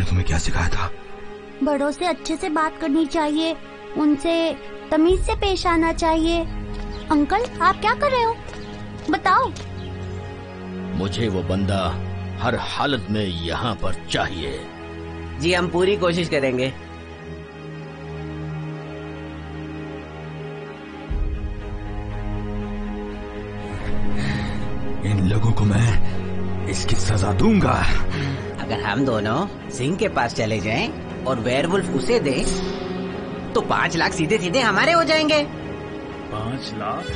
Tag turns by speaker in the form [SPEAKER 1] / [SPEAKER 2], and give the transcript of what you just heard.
[SPEAKER 1] ने तुम्हें क्या सिखाया था?
[SPEAKER 2] बड़ों से अच्छे से बात करनी चाहिए उनसे तमीज से पेश आना चाहिए। अंकल आप क्या कर रहे हो? बताओ।
[SPEAKER 3] मुझे वो बंदा हर हालत में यहाँ पर चाहिए।
[SPEAKER 4] जी हम पूरी कोशिश करेंगे।
[SPEAKER 1] इन लोगों को मैं इसकी सजा दूँगा।
[SPEAKER 4] अगर हम दोनों सिंह के पास चले जाएँ और वेयरवुल्फ उसे दे तो पाँच लाख सीधे सीधे हमारे हो जाएँगे।
[SPEAKER 5] पाँच लाख?